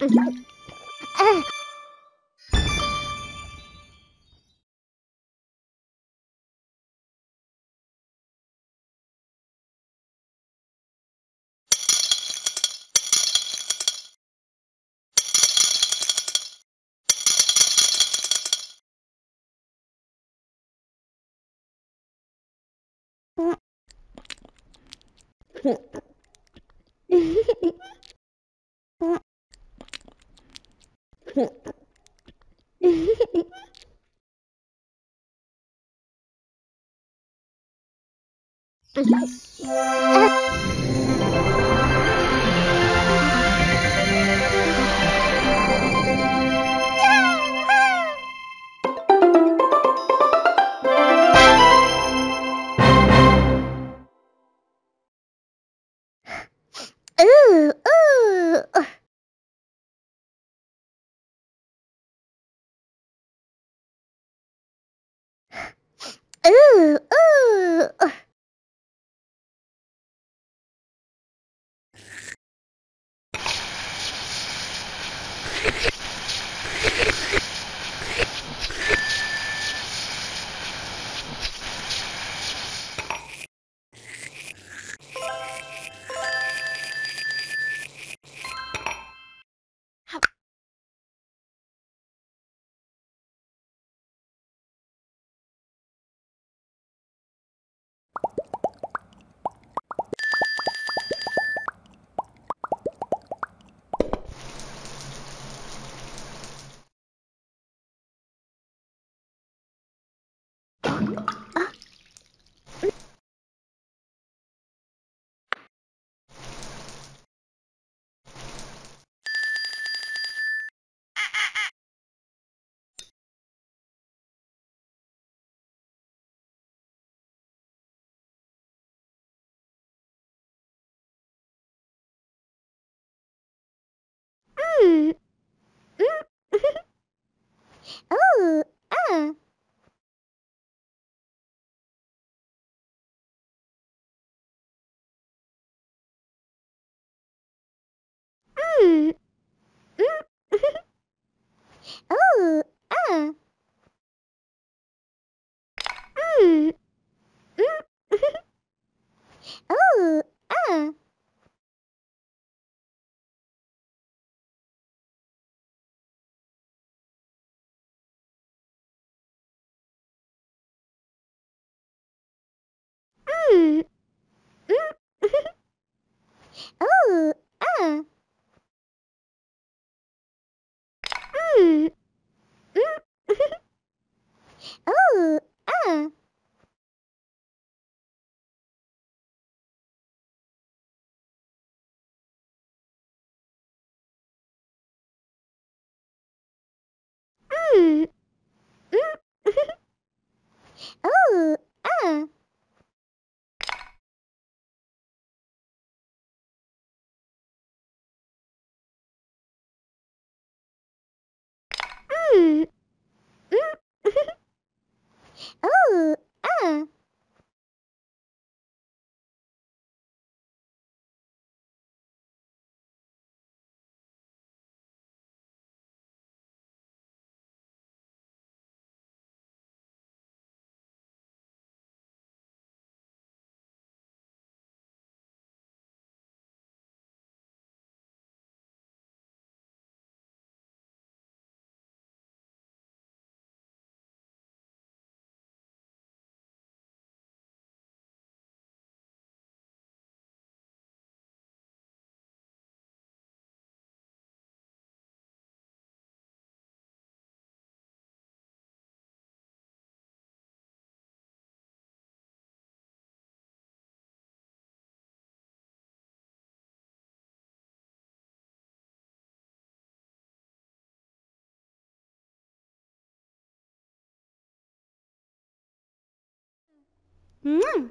Mm-hmm. Yes. Ooh. Mm. Mm. Ooh, uh. Mm. Mm. Ooh, uh. Mm. Mm. Ooh, uh. Mm. Mm. Ooh, Mm.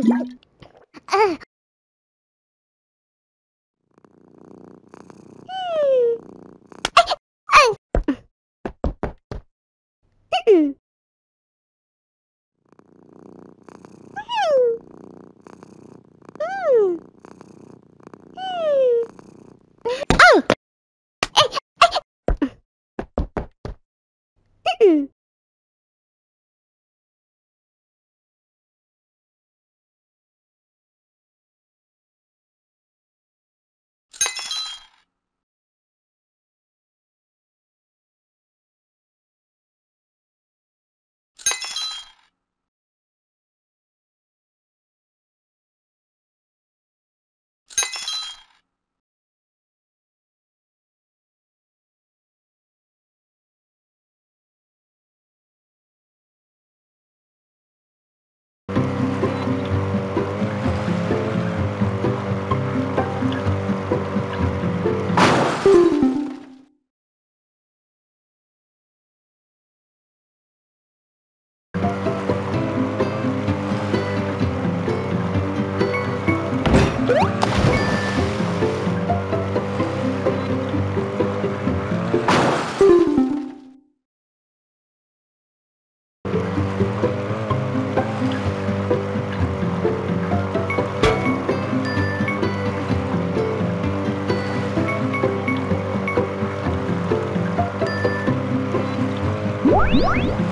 うん。you.